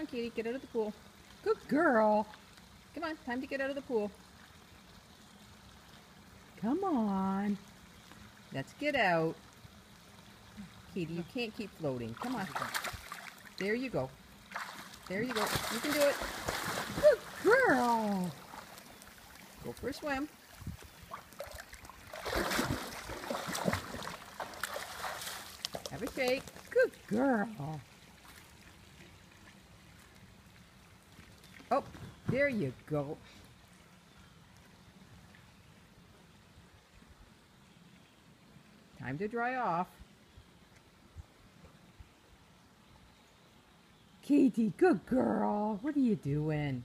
on, Katie. Get out of the pool. Good girl. Come on, time to get out of the pool. Come on. Let's get out. Katie, you can't keep floating. Come on. There you go. There you go. You can do it. Good girl. Go for a swim. Have a shake. Good girl. Oh, there you go. Time to dry off. Katie, good girl. What are you doing?